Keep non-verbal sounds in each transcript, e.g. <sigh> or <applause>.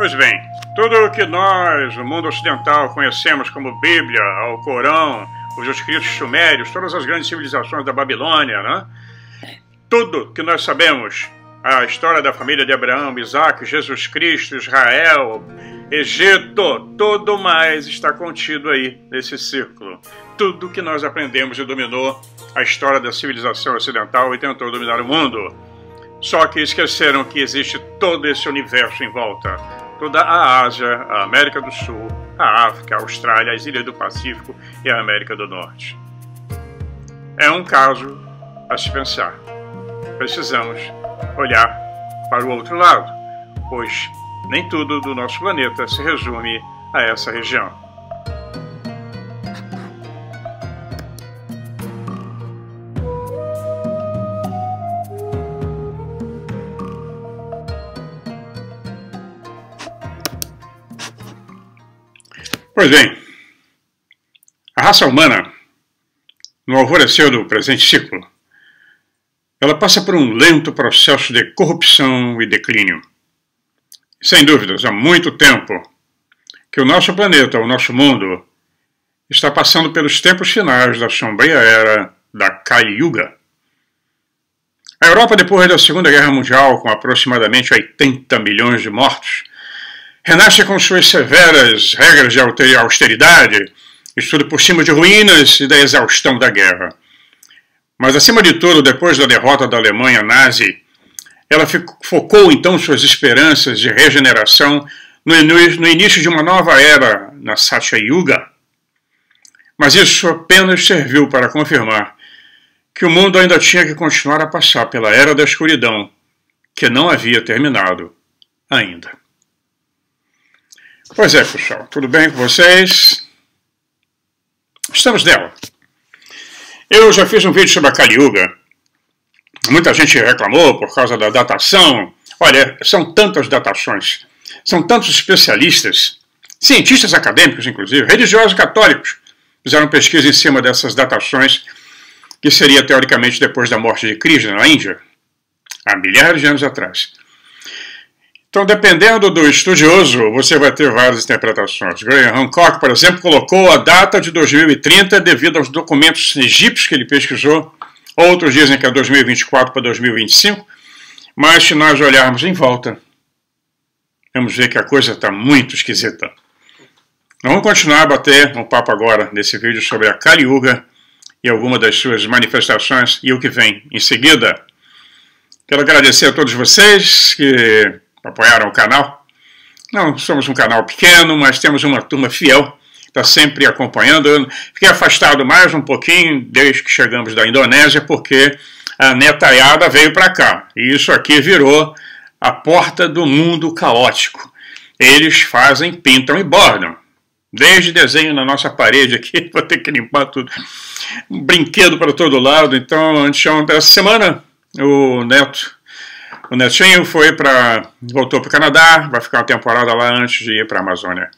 Pois bem, tudo o que nós, o mundo ocidental, conhecemos como Bíblia, o Corão, os escritos sumérios, todas as grandes civilizações da Babilônia, né? Tudo que nós sabemos, a história da família de Abraão, Isaac, Jesus Cristo, Israel, Egito, tudo mais está contido aí nesse círculo. Tudo que nós aprendemos e dominou a história da civilização ocidental e tentou dominar o mundo. Só que esqueceram que existe todo esse universo em volta toda a Ásia, a América do Sul, a África, a Austrália, as Ilhas do Pacífico e a América do Norte. É um caso a se pensar. Precisamos olhar para o outro lado, pois nem tudo do nosso planeta se resume a essa região. Pois bem, a raça humana, no alvorecer do presente ciclo, ela passa por um lento processo de corrupção e declínio. Sem dúvidas, há muito tempo que o nosso planeta, o nosso mundo, está passando pelos tempos finais da sombria era da Kali Yuga. A Europa, depois da Segunda Guerra Mundial, com aproximadamente 80 milhões de mortos, renasce com suas severas regras de austeridade, estudo por cima de ruínas e da exaustão da guerra. Mas, acima de tudo, depois da derrota da Alemanha nazi, ela focou então suas esperanças de regeneração no, no, no início de uma nova era, na Satya Yuga. Mas isso apenas serviu para confirmar que o mundo ainda tinha que continuar a passar pela era da escuridão, que não havia terminado ainda. Pois é, pessoal, tudo bem com vocês? Estamos nela. Eu já fiz um vídeo sobre a Kali Yuga. Muita gente reclamou por causa da datação. Olha, são tantas datações, são tantos especialistas, cientistas acadêmicos, inclusive, religiosos católicos, fizeram pesquisa em cima dessas datações, que seria teoricamente depois da morte de Krishna na Índia, há milhares de anos atrás. Então, dependendo do estudioso, você vai ter várias interpretações. Graham Hancock, por exemplo, colocou a data de 2030 devido aos documentos egípcios que ele pesquisou. Outros dizem que é 2024 para 2025. Mas se nós olharmos em volta, vamos ver que a coisa está muito esquisita. Vamos continuar a bater um papo agora nesse vídeo sobre a Kali Yuga e alguma das suas manifestações e o que vem em seguida. Quero agradecer a todos vocês que apoiaram o canal. Não somos um canal pequeno, mas temos uma turma fiel, está sempre acompanhando. Eu fiquei afastado mais um pouquinho desde que chegamos da Indonésia, porque a netaiada veio para cá. E isso aqui virou a porta do mundo caótico. Eles fazem, pintam e bordam. Desde desenho na nossa parede aqui, <laughs> vou ter que limpar tudo. Um brinquedo para todo lado. Então, antes dessa semana, o Neto o Netinho foi para. voltou para o Canadá, vai ficar uma temporada lá antes de ir para a Amazônia.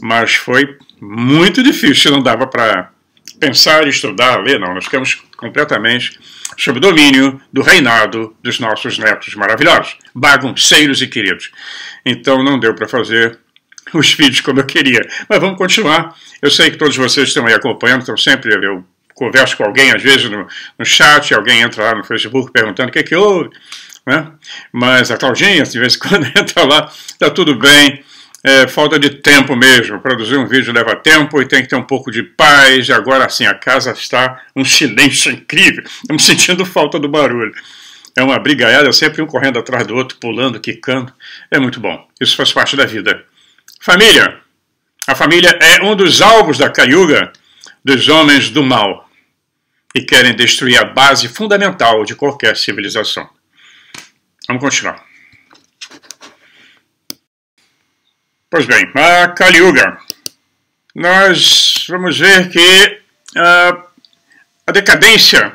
Mas foi muito difícil, não dava para pensar, estudar, ler, não. Nós ficamos completamente sob domínio do reinado dos nossos netos maravilhosos, bagunceiros e queridos. Então não deu para fazer os vídeos como eu queria. Mas vamos continuar. Eu sei que todos vocês estão aí acompanhando, estão sempre. Eu converso com alguém, às vezes no, no chat, alguém entra lá no Facebook perguntando o que é que houve. Né? Mas a Claudinha, de vez em quando <laughs> entra lá, está tudo bem. É, falta de tempo mesmo. Produzir um vídeo leva tempo e tem que ter um pouco de paz. E agora sim, a casa está um silêncio incrível. Estamos sentindo falta do barulho. É uma brigaiada, sempre um correndo atrás do outro, pulando, quicando. É muito bom. Isso faz parte da vida. Família. A família é um dos alvos da caiuga dos homens do mal e querem destruir a base fundamental de qualquer civilização. Vamos continuar. Pois bem, a Kali Yuga. Nós vamos ver que uh, a decadência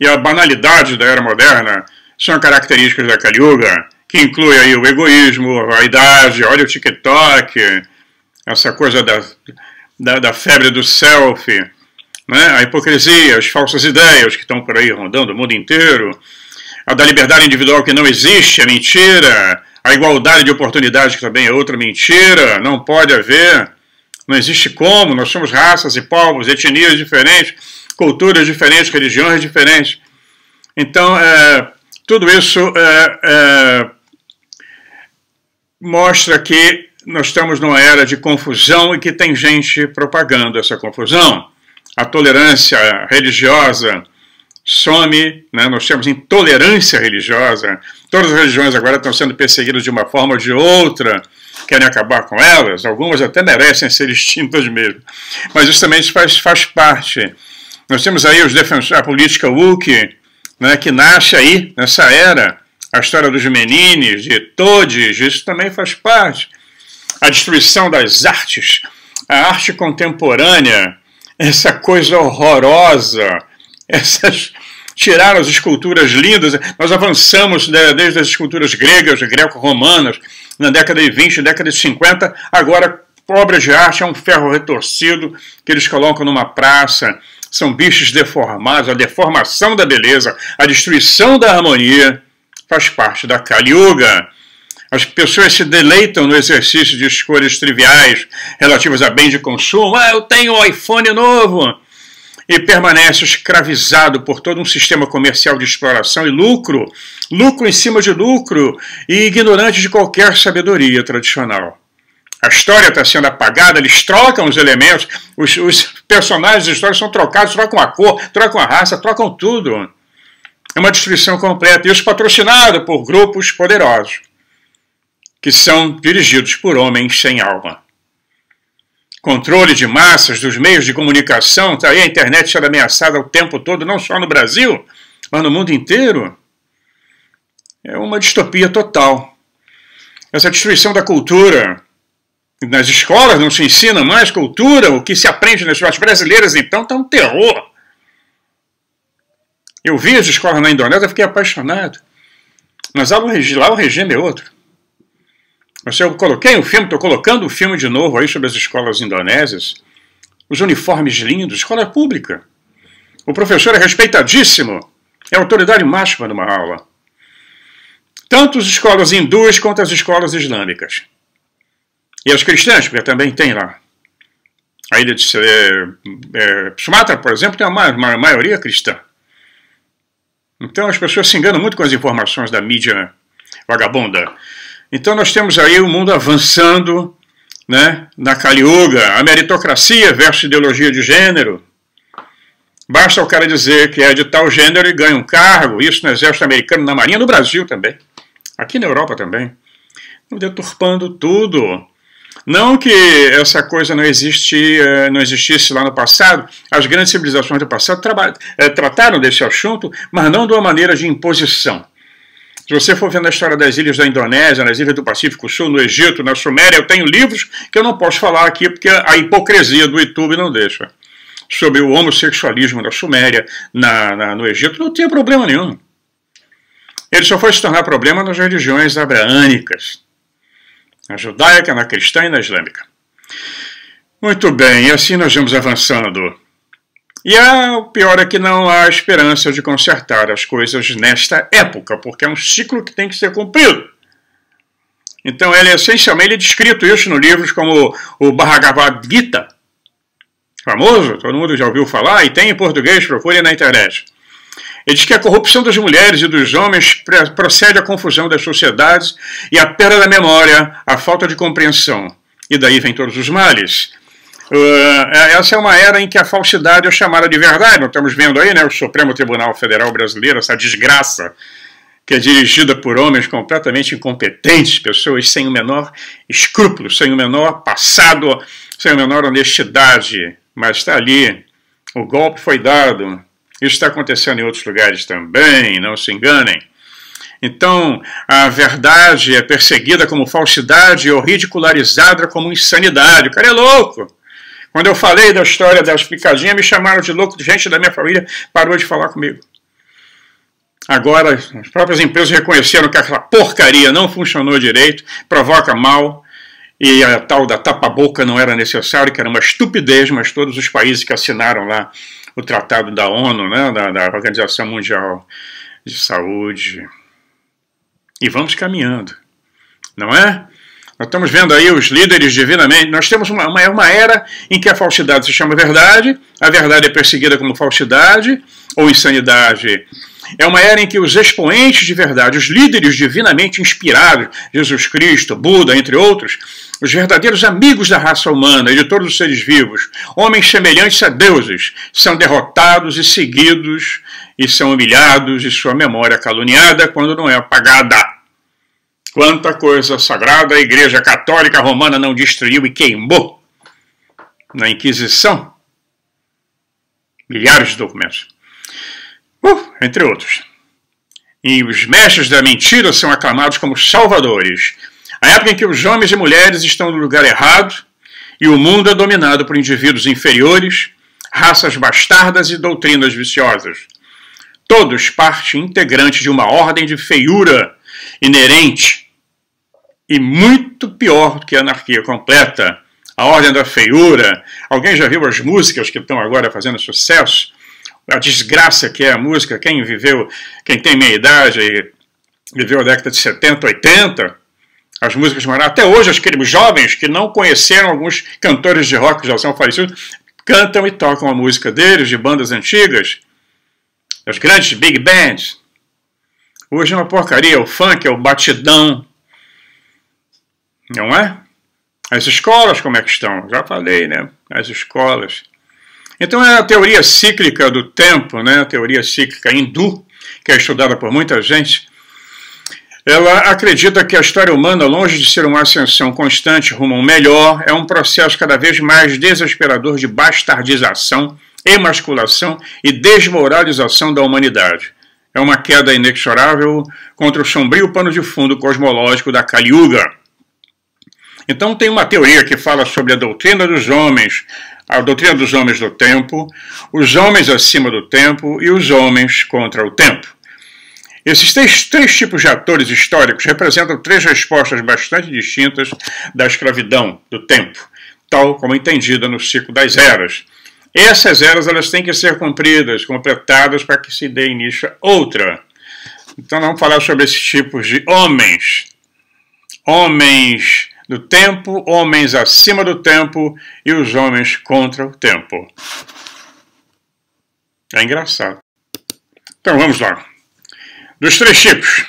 e a banalidade da era moderna são características da Kali Yuga, que inclui aí o egoísmo, a vaidade, olha o TikTok, essa coisa da, da, da febre do selfie, né? a hipocrisia, as falsas ideias que estão por aí rondando o mundo inteiro, a da liberdade individual que não existe, é mentira, a igualdade de oportunidade que também é outra mentira, não pode haver, não existe como, nós somos raças e povos, etnias diferentes, culturas diferentes, religiões diferentes. Então, é, tudo isso é, é, mostra que nós estamos numa era de confusão e que tem gente propagando essa confusão. A tolerância religiosa some, né? nós temos intolerância religiosa. Todas as religiões agora estão sendo perseguidas de uma forma ou de outra, querem acabar com elas. Algumas até merecem ser <laughs> extintas mesmo. Mas isso também faz, faz parte. Nós temos aí os defensores, a política woke, né, que nasce aí nessa era, a história dos menines, de todes, isso também faz parte. A destruição das artes, a arte contemporânea, essa coisa horrorosa, essas tiraram as esculturas lindas. Nós avançamos né, desde as esculturas gregas, greco-romanas, na década de 20, década de 50, agora obras de arte é um ferro retorcido que eles colocam numa praça, são bichos deformados, a deformação da beleza, a destruição da harmonia faz parte da Kali Yuga. As pessoas se deleitam no exercício de escolhas triviais relativas a bens de consumo. Ah, eu tenho um iPhone novo. E permanece escravizado por todo um sistema comercial de exploração e lucro, lucro em cima de lucro, e ignorante de qualquer sabedoria tradicional. A história está sendo apagada, eles trocam os elementos, os, os personagens da história são trocados, trocam a cor, trocam a raça, trocam tudo. É uma destruição completa. E isso patrocinado por grupos poderosos, que são dirigidos por homens sem alma. Controle de massas dos meios de comunicação, está aí a internet sendo ameaçada o tempo todo, não só no Brasil, mas no mundo inteiro. É uma distopia total. Essa destruição da cultura, nas escolas não se ensina mais cultura, o que se aprende nas escolas brasileiras, então, está um terror. Eu vi as escolas na Indonésia, fiquei apaixonado. Mas lá o regime é outro. Mas eu coloquei o filme, estou colocando o filme de novo aí sobre as escolas indonésias. Os uniformes lindos, escola pública. O professor é respeitadíssimo, é a autoridade máxima numa aula. Tanto as escolas hindus quanto as escolas islâmicas. E as cristãs, porque também tem lá. A ilha de é, é, Sumatra, por exemplo, tem uma, uma maioria cristã. Então as pessoas se enganam muito com as informações da mídia vagabunda. Então nós temos aí o mundo avançando né, na Kali a meritocracia versus ideologia de gênero. Basta o cara dizer que é de tal gênero e ganha um cargo, isso no exército americano, na marinha, no Brasil também, aqui na Europa também. Deturpando tudo. Não que essa coisa não, existe, eh, não existisse lá no passado, as grandes civilizações do passado eh, trataram desse assunto, mas não de uma maneira de imposição. Se você for vendo a história das ilhas da Indonésia, nas ilhas do Pacífico Sul, no Egito, na Suméria, eu tenho livros que eu não posso falar aqui porque a hipocrisia do YouTube não deixa. Sobre o homossexualismo na Suméria, na, na, no Egito, não tinha problema nenhum. Ele só foi se tornar problema nas religiões abraânicas, na judaica, na cristã e na islâmica. Muito bem, e assim nós vamos avançando. E a, o pior é que não há esperança de consertar as coisas nesta época, porque é um ciclo que tem que ser cumprido. Então, ele essencialmente ele é descrito isso no livros como o Bhagavad Gita, famoso, todo mundo já ouviu falar, e tem em português, procure na internet. Ele diz que a corrupção das mulheres e dos homens procede à confusão das sociedades e à perda da memória, à falta de compreensão. E daí vem todos os males. Uh, essa é uma era em que a falsidade é chamada de verdade. Nós estamos vendo aí né, o Supremo Tribunal Federal Brasileiro, essa desgraça que é dirigida por homens completamente incompetentes, pessoas sem o menor escrúpulo, sem o menor passado, sem a menor honestidade. Mas está ali, o golpe foi dado, isso está acontecendo em outros lugares também, não se enganem. Então, a verdade é perseguida como falsidade ou ridicularizada como insanidade. O cara é louco. Quando eu falei da história das picadinhas, me chamaram de louco, gente da minha família parou de falar comigo. Agora, as próprias empresas reconheceram que aquela porcaria não funcionou direito, provoca mal, e a tal da tapa-boca não era necessário, que era uma estupidez, mas todos os países que assinaram lá o Tratado da ONU, né, da, da Organização Mundial de saúde. E vamos caminhando, não é? Nós estamos vendo aí os líderes divinamente. Nós temos uma, uma, uma era em que a falsidade se chama verdade, a verdade é perseguida como falsidade ou insanidade. É uma era em que os expoentes de verdade, os líderes divinamente inspirados, Jesus Cristo, Buda, entre outros, os verdadeiros amigos da raça humana e de todos os seres vivos, homens semelhantes a deuses, são derrotados e seguidos e são humilhados e sua memória caluniada quando não é apagada. Quanta coisa sagrada a Igreja Católica Romana não destruiu e queimou na Inquisição. Milhares de documentos. Uh, entre outros. E os mestres da mentira são aclamados como salvadores. A época em que os homens e mulheres estão no lugar errado e o mundo é dominado por indivíduos inferiores, raças bastardas e doutrinas viciosas. Todos parte integrante de uma ordem de feiura inerente e muito pior do que a anarquia completa, a ordem da feiura. Alguém já viu as músicas que estão agora fazendo sucesso? A desgraça que é a música, quem viveu, quem tem minha idade e viveu a década de 70, 80, as músicas maravilhosas. Até hoje, aqueles jovens que não conheceram alguns cantores de rock que já são falecidos, cantam e tocam a música deles, de bandas antigas, as grandes big bands. Hoje é uma porcaria, o funk é o batidão, não é? As escolas, como é que estão? Já falei, né? As escolas. Então é a teoria cíclica do tempo, né? a teoria cíclica hindu, que é estudada por muita gente. Ela acredita que a história humana, longe de ser uma ascensão constante rumo ao melhor, é um processo cada vez mais desesperador de bastardização, emasculação e desmoralização da humanidade. É uma queda inexorável contra o sombrio pano de fundo cosmológico da Kali Yuga. Então tem uma teoria que fala sobre a doutrina dos homens, a doutrina dos homens do tempo, os homens acima do tempo e os homens contra o tempo. Esses três, três tipos de atores históricos representam três respostas bastante distintas da escravidão do tempo, tal como entendida no ciclo das eras. Essas eras elas têm que ser cumpridas, completadas para que se dê início a outra. Então vamos falar sobre esses tipos de homens. Homens do tempo, homens acima do tempo e os homens contra o tempo. É engraçado. Então vamos lá. Dos três tipos,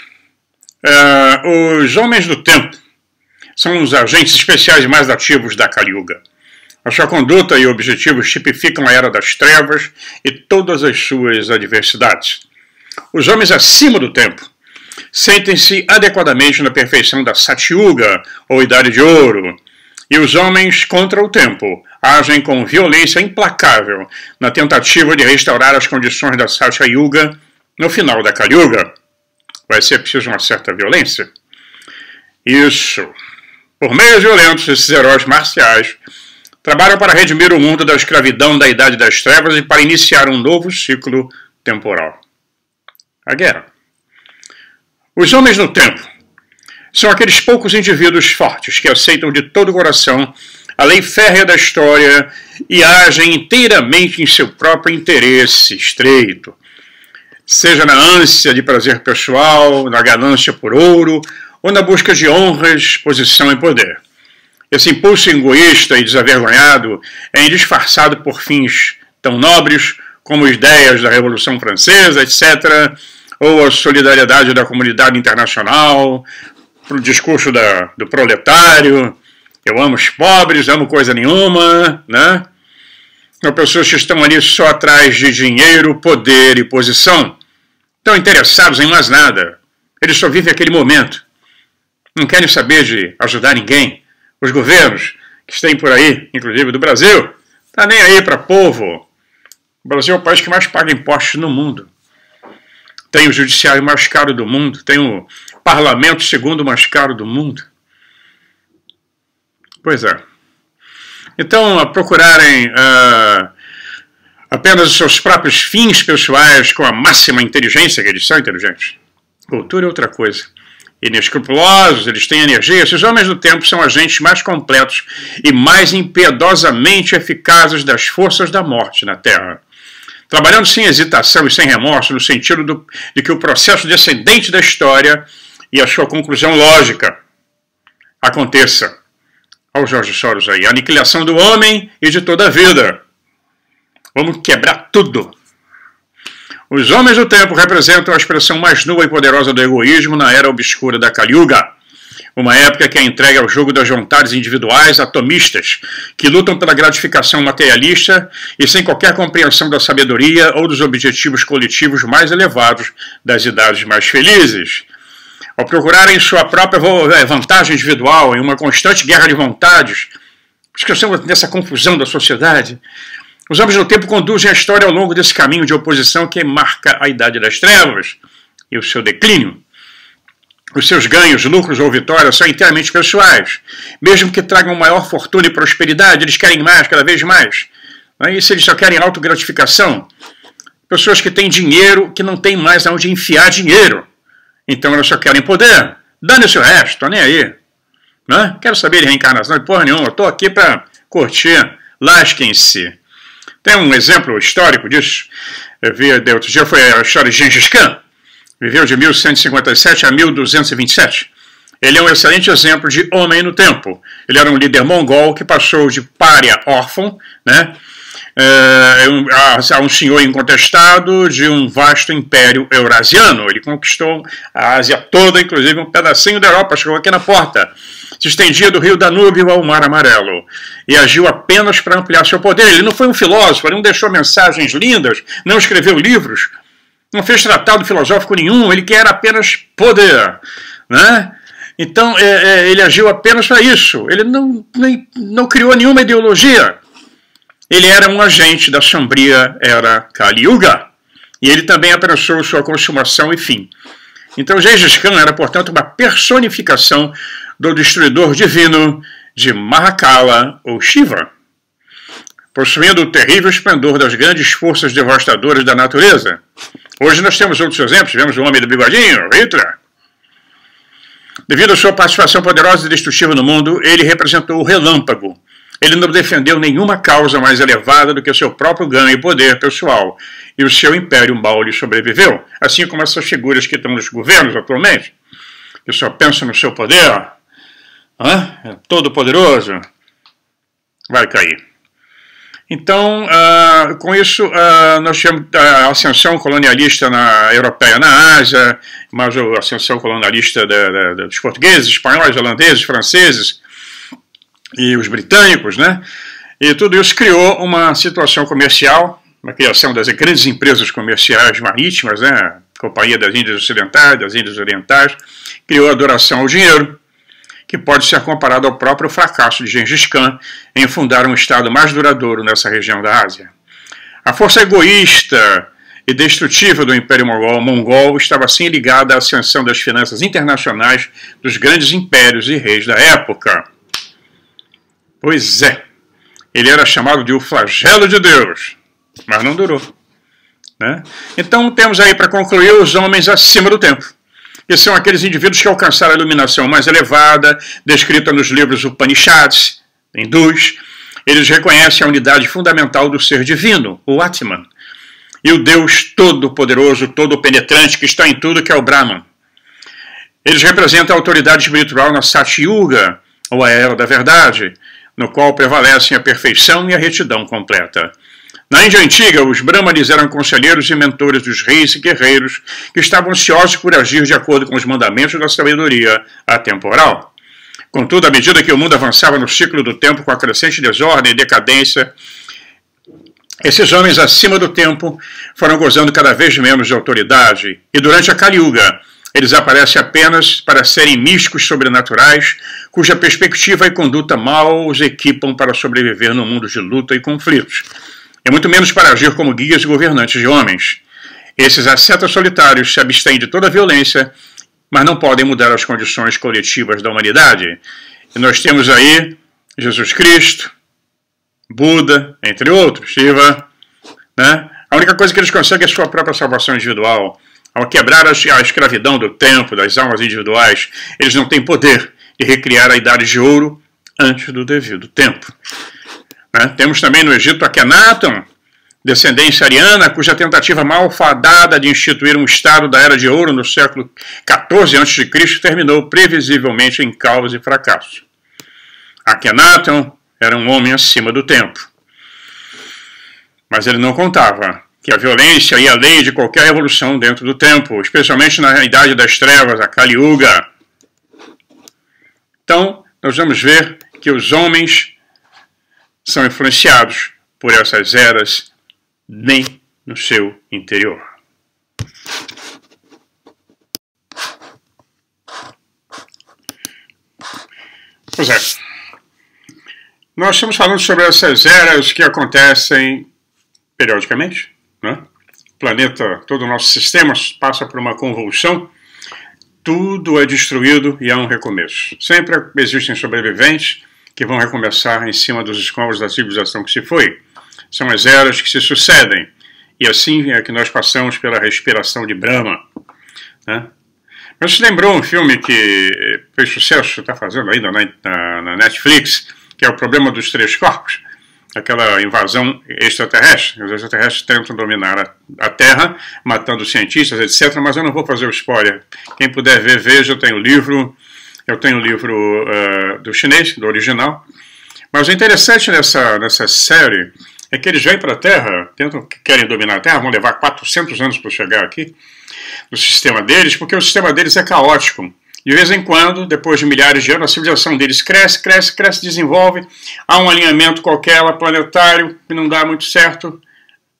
uh, os homens do tempo são os agentes especiais mais ativos da Kali Yuga. A sua conduta e objetivos tipificam a era das trevas e todas as suas adversidades. Os homens acima do tempo sentem-se adequadamente na perfeição da Satyuga, ou Idade de Ouro, e os homens contra o tempo agem com violência implacável na tentativa de restaurar as condições da Satya Yuga no final da Kali Yuga. Vai ser preciso uma certa violência? Isso. Por meios violentos, esses heróis marciais trabalham para redimir o mundo da escravidão da Idade das Trevas e para iniciar um novo ciclo temporal. A guerra. Os homens no tempo são aqueles poucos indivíduos fortes que aceitam de todo o coração a lei férrea da história e agem inteiramente em seu próprio interesse estreito, seja na ânsia de prazer pessoal, na ganância por ouro ou na busca de honras, posição e poder. Esse impulso egoísta e desavergonhado é disfarçado por fins tão nobres como ideias da Revolução Francesa, etc., ou a solidariedade da comunidade internacional, para o discurso da, do proletário, eu amo os pobres, amo coisa nenhuma, né? São pessoas que estão ali só atrás de dinheiro, poder e posição. Estão interessados em mais nada. Eles só vivem aquele momento. Não querem saber de ajudar ninguém. Os governos que têm por aí, inclusive do Brasil, tá nem aí para povo. O Brasil é o país que mais paga impostos no mundo tem o judiciário mais caro do mundo, tem o parlamento segundo mais caro do mundo. Pois é. Então, a procurarem uh, apenas os seus próprios fins pessoais com a máxima inteligência, que eles são inteligentes. Cultura é outra coisa. Inescrupulosos, eles têm energia. Esses homens do tempo são agentes mais completos e mais impiedosamente eficazes das forças da morte na Terra trabalhando sem hesitação e sem remorso, no sentido do, de que o processo descendente da história e a sua conclusão lógica aconteça. Olha o Jorge Soros aí, a aniquilação do homem e de toda a vida. Vamos quebrar tudo. Os homens do tempo representam a expressão mais nua e poderosa do egoísmo na era obscura da Kali Yuga uma época que é entregue ao jogo das vontades individuais atomistas, que lutam pela gratificação materialista e sem qualquer compreensão da sabedoria ou dos objetivos coletivos mais elevados das idades mais felizes. Ao procurarem sua própria eh, vantagem individual em uma constante guerra de vontades, esquecemos dessa confusão da sociedade, os homens do tempo conduzem a história ao longo desse caminho de oposição que marca a Idade das Trevas e o seu declínio. Os seus ganhos, lucros ou vitórias são inteiramente pessoais. Mesmo que tragam maior fortuna e prosperidade, eles querem mais, cada vez mais. É? E se eles só querem autogratificação? Pessoas que têm dinheiro, que não têm mais aonde enfiar dinheiro. Então elas só querem poder. Dane-se o resto, tô nem aí. Não é? Quero saber de reencarnação de porra nenhuma. Estou aqui para curtir. Lasquem-se. Tem um exemplo histórico disso. Eu vi, outro dia foi a história de Gengis Khan viveu de 1157 a 1227. Ele é um excelente exemplo de homem no tempo. Ele era um líder mongol que passou de párea órfão, né, é, a um senhor incontestado de um vasto império eurasiano. Ele conquistou a Ásia toda, inclusive um pedacinho da Europa, chegou aqui na porta. Se estendia do rio Danúbio ao Mar Amarelo e agiu apenas para ampliar seu poder. Ele não foi um filósofo, ele não deixou mensagens lindas, não escreveu livros, não fez tratado filosófico nenhum, ele quer apenas poder. Né? Então é, é, ele agiu apenas para isso. Ele não, nem, não criou nenhuma ideologia. Ele era um agente da sombria era Kali Yuga. E ele também apressou sua consumação e fim. Então Gengis Khan era, portanto, uma personificação do destruidor divino de Mahakala ou Shiva, possuindo o terrível esplendor das grandes forças devastadoras da natureza. Hoje nós temos outros exemplos, tivemos o homem do bigodinho, Hitler. Devido à sua participação poderosa e destrutiva no mundo, ele representou o relâmpago. Ele não defendeu nenhuma causa mais elevada do que o seu próprio ganho e poder pessoal, e o seu império mal lhe sobreviveu, assim como essas figuras que estão nos governos atualmente, que só pensam no seu poder, é todo poderoso, vai cair. Então, uh, com isso, uh, nós tivemos a ascensão colonialista na, europeia na Ásia, mas a ascensão colonialista da, da, dos portugueses, espanhóis, holandeses, franceses e os britânicos, né? E tudo isso criou uma situação comercial, uma criação das grandes empresas comerciais marítimas, né? Companhia das Índias Ocidentais, das Índias Orientais, criou a adoração ao dinheiro, que pode ser comparado ao próprio fracasso de Gengis Khan em fundar um Estado mais duradouro nessa região da Ásia. A força egoísta e destrutiva do Império Mongol, Mongol estava assim ligada à ascensão das finanças internacionais dos grandes impérios e reis da época. Pois é, ele era chamado de o flagelo de Deus, mas não durou. Né? Então temos aí para concluir os homens acima do tempo e são aqueles indivíduos que alcançaram a iluminação mais elevada, descrita nos livros Upanishads, hindus. Eles reconhecem a unidade fundamental do ser divino, o Atman, e o Deus todo-poderoso, todo-penetrante, que está em tudo, que é o Brahman. Eles representam a autoridade espiritual na Satyuga, ou a Era da Verdade, no qual prevalecem a perfeição e a retidão completa. Na Índia Antiga, os Brahmanes eram conselheiros e mentores dos reis e guerreiros que estavam ansiosos por agir de acordo com os mandamentos da sabedoria atemporal. Contudo, à medida que o mundo avançava no ciclo do tempo com a crescente desordem e decadência, esses homens acima do tempo foram gozando cada vez menos de autoridade, e durante a Kali Yuga, eles aparecem apenas para serem místicos sobrenaturais, cuja perspectiva e conduta mal os equipam para sobreviver no mundo de luta e conflitos e muito menos para agir como guias e governantes de homens. Esses ascetas solitários se abstêm de toda violência, mas não podem mudar as condições coletivas da humanidade. E nós temos aí Jesus Cristo, Buda, entre outros, Shiva. Né? A única coisa que eles conseguem é a sua própria salvação individual. Ao quebrar a escravidão do tempo, das almas individuais, eles não têm poder de recriar a idade de ouro antes do devido tempo. Né? Temos também no Egito Akhenaton, descendência ariana, cuja tentativa malfadada de instituir um Estado da Era de Ouro no século XIV a.C. terminou previsivelmente em caos e fracasso. Akhenaton era um homem acima do tempo. Mas ele não contava que a violência e a lei de qualquer revolução dentro do tempo, especialmente na Idade das Trevas, a Kali Yuga. Então, nós vamos ver que os homens são influenciados por essas eras nem no seu interior. Pois é. Nós estamos falando sobre essas eras que acontecem periodicamente. Né? O planeta, todo o nosso sistema passa por uma convulsão. Tudo é destruído e há um recomeço. Sempre existem sobreviventes que vão recomeçar em cima dos escombros da civilização que se foi. São as eras que se sucedem. E assim é que nós passamos pela respiração de Brahma. Né? Mas se lembrou um filme que fez sucesso, está fazendo ainda na, na, na, Netflix, que é o problema dos três corpos, aquela invasão extraterrestre. Os extraterrestres tentam dominar a, a Terra, matando cientistas, etc. Mas eu não vou fazer o spoiler. Quem puder ver, veja. Eu tenho o livro, eu tenho o livro uh, do chinês, do original. Mas o interessante nessa, nessa série é que eles vêm para a Terra, tentam, querem dominar a Terra, vão levar 400 anos para chegar aqui, no sistema deles, porque o sistema deles é caótico. De vez em quando, depois de milhares de anos, a civilização deles cresce, cresce, cresce, desenvolve. Há um alinhamento qualquer planetário que não dá muito certo.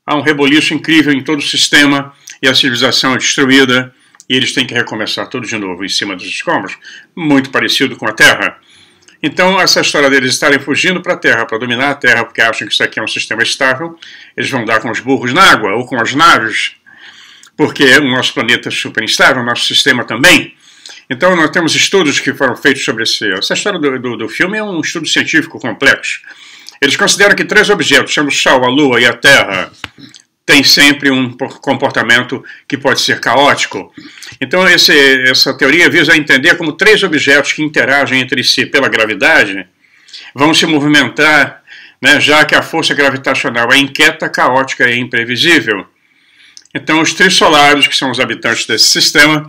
Há um reboliço incrível em todo o sistema e a civilização é destruída e eles têm que recomeçar tudo de novo em cima dos escombros, muito parecido com a Terra. Então, essa história deles estarem fugindo para a Terra, para dominar a Terra, porque acham que isso aqui é um sistema estável, eles vão dar com os burros na água ou com as naves, porque o nosso planeta é super instável, o nosso sistema também. Então, nós temos estudos que foram feitos sobre esse. Essa história do, do, do filme é um estudo científico complexo. Eles consideram que três objetos, sendo o Sol, a Lua e a Terra, tem sempre um comportamento que pode ser caótico. Então, esse, essa teoria visa entender como três objetos que interagem entre si pela gravidade vão se movimentar, né, já que a força gravitacional é inquieta, caótica e imprevisível. Então, os trissolares, que são os habitantes desse sistema,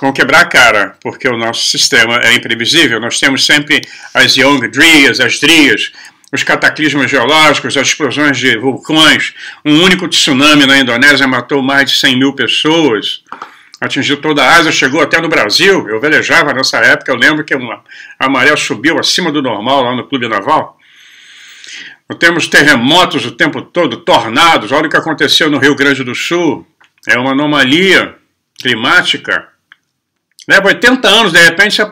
vão quebrar a cara, porque o nosso sistema é imprevisível. Nós temos sempre as Young Drias, as Drias, os cataclismos geológicos, as explosões de vulcões. Um único tsunami na Indonésia matou mais de 100 mil pessoas, atingiu toda a Ásia, chegou até no Brasil. Eu velejava nessa época, eu lembro que uma, a maré subiu acima do normal lá no Clube Naval. Nós temos terremotos o tempo todo, tornados. Olha o que aconteceu no Rio Grande do Sul. É uma anomalia climática. Leva 80 anos, de repente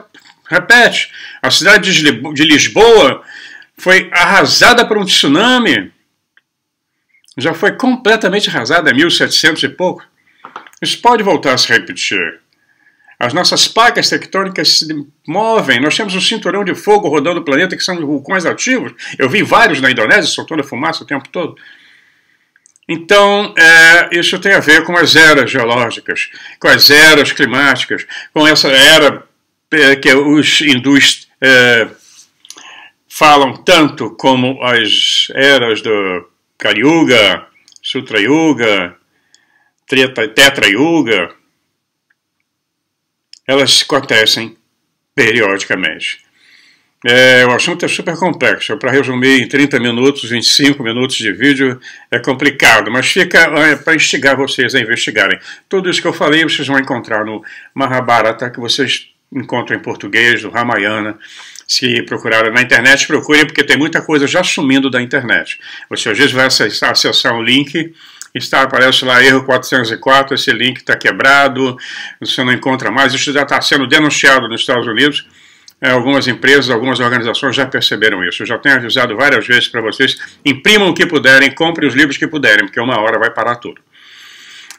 repete. A cidade de Lisboa foi arrasada por um tsunami. Já foi completamente arrasada em 1700 e pouco. Isso pode voltar a se repetir. As nossas placas tectônicas se movem. Nós temos um cinturão de fogo rodando o planeta que são vulcões ativos. Eu vi vários na Indonésia soltando fumaça o tempo todo. Então, é, isso tem a ver com as eras geológicas, com as eras climáticas, com essa era é, que os hindus é, falam tanto como as eras do Kali Yuga, Sutra Yuga, Tetra Yuga, elas acontecem periodicamente. É, o assunto é super complexo. Para resumir em 30 minutos, 25 minutos de vídeo é complicado, mas fica é, para instigar vocês a investigarem. Tudo isso que eu falei vocês vão encontrar no Mahabharata, que vocês encontram em português, do Ramayana, se procurarem na internet, procurem, porque tem muita coisa já sumindo da internet. Você às vezes vai acessar, acessar um link, está, aparece lá erro 404, esse link está quebrado, você não encontra mais, isso já está sendo denunciado nos Estados Unidos. É, algumas empresas, algumas organizações já perceberam isso. Eu já tenho avisado várias vezes para vocês: imprimam o que puderem, comprem os livros que puderem, porque uma hora vai parar tudo.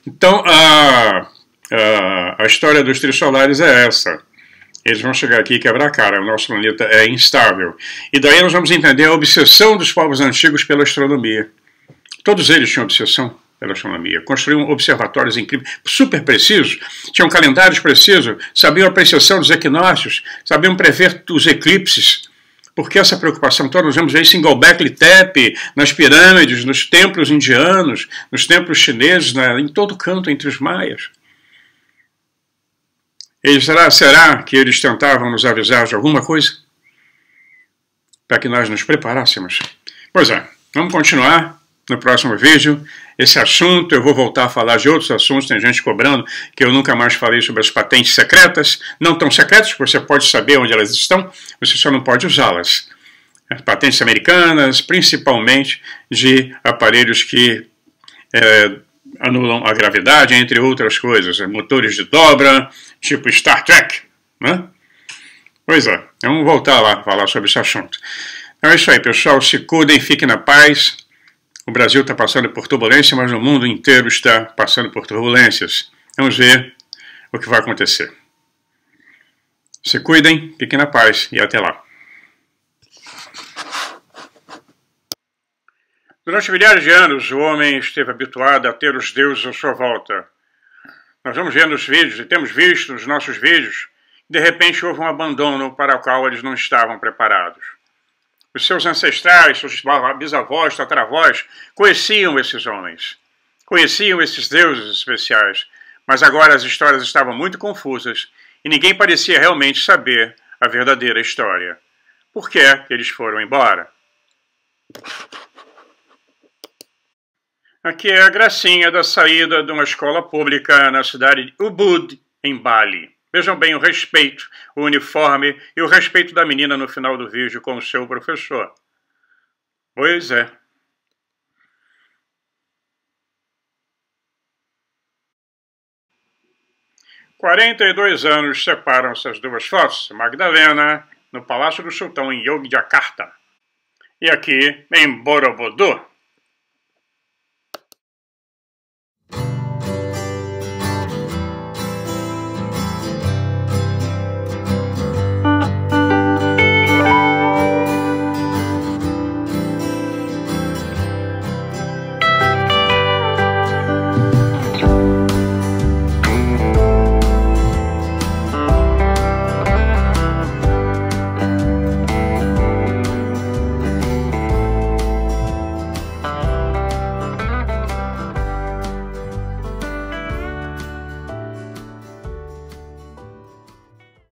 Então, a, a, a história dos trissolares é essa eles vão chegar aqui e quebrar a cara. O nosso planeta é instável. E daí nós vamos entender a obsessão dos povos antigos pela astronomia. Todos eles tinham obsessão pela astronomia. Construíam observatórios incríveis, super precisos, tinham calendários precisos, sabiam a apreciação dos equinócios, sabiam prever os eclipses. Por que essa preocupação toda? Nós vemos isso em Gobekli Tepe, nas pirâmides, nos templos indianos, nos templos chineses, né, em todo canto entre os maias. E será, será que eles tentavam nos avisar de alguma coisa? Para que nós nos preparássemos? Pois é, vamos continuar no próximo vídeo. Esse assunto, eu vou voltar a falar de outros assuntos, tem gente cobrando que eu nunca mais falei sobre as patentes secretas, não tão secretas, você pode saber onde elas estão, você só não pode usá-las. As patentes americanas, principalmente de aparelhos que é, anulam a gravidade, entre outras coisas, motores de dobra, tipo Star Trek, né? Pois é, vamos voltar lá falar sobre esse assunto. Então é isso aí, pessoal. Se cuidem, fiquem na paz. O Brasil está passando por turbulência, mas o mundo inteiro está passando por turbulências. Vamos ver o que vai acontecer. Se cuidem, fiquem na paz e até lá. Durante milhares de anos, o homem esteve habituado a ter os deuses à sua volta. Nós vamos ver nos vídeos, e temos visto nos nossos vídeos, de repente houve um abandono para o qual eles não estavam preparados. Os seus ancestrais, seus bisavós, tataravós, conheciam esses homens, conheciam esses deuses especiais, mas agora as histórias estavam muito confusas e ninguém parecia realmente saber a verdadeira história. Por que eles foram embora? Aqui é a gracinha da saída de uma escola pública na cidade de Ubud, em Bali. Vejam bem o respeito, o uniforme e o respeito da menina no final do vídeo com o seu professor. Pois é. Quarenta e dois anos separam essas duas fotos. Magdalena, no Palácio do Sultão, em Yogyakarta. E aqui, em Borobudur.